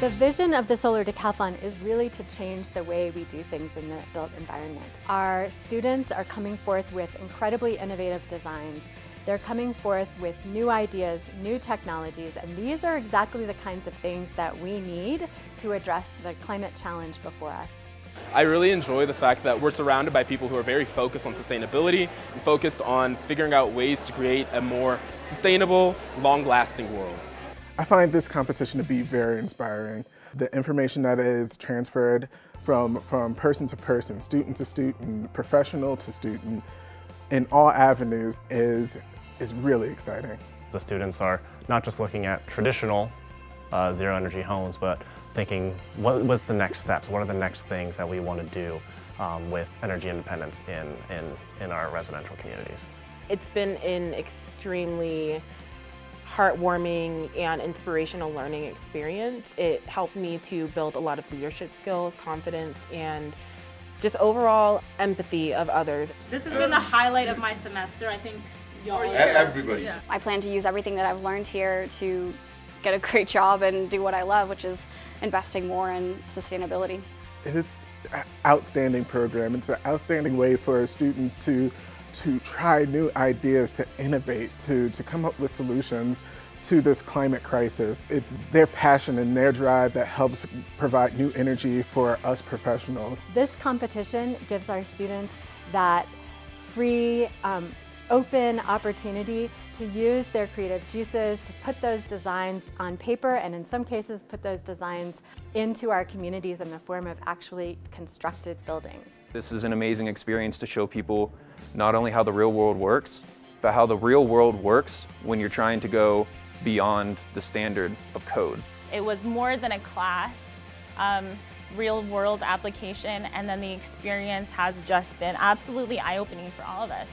The vision of the Solar Decathlon is really to change the way we do things in the built environment. Our students are coming forth with incredibly innovative designs. They're coming forth with new ideas, new technologies, and these are exactly the kinds of things that we need to address the climate challenge before us. I really enjoy the fact that we're surrounded by people who are very focused on sustainability and focused on figuring out ways to create a more sustainable, long-lasting world. I find this competition to be very inspiring. The information that is transferred from, from person to person, student to student, professional to student, in all avenues is, is really exciting. The students are not just looking at traditional uh, zero energy homes, but thinking what was the next steps? What are the next things that we want to do um, with energy independence in, in, in our residential communities? It's been an extremely heartwarming and inspirational learning experience. It helped me to build a lot of leadership skills, confidence, and just overall empathy of others. This has been the highlight of my semester. I think y'all. Everybody. Yeah. I plan to use everything that I've learned here to get a great job and do what I love, which is investing more in sustainability. It's an outstanding program. It's an outstanding way for students to to try new ideas, to innovate, to, to come up with solutions to this climate crisis. It's their passion and their drive that helps provide new energy for us professionals. This competition gives our students that free, um, open opportunity to use their creative juices, to put those designs on paper, and in some cases put those designs into our communities in the form of actually constructed buildings. This is an amazing experience to show people not only how the real world works, but how the real world works when you're trying to go beyond the standard of code. It was more than a class, um, real world application, and then the experience has just been absolutely eye-opening for all of us.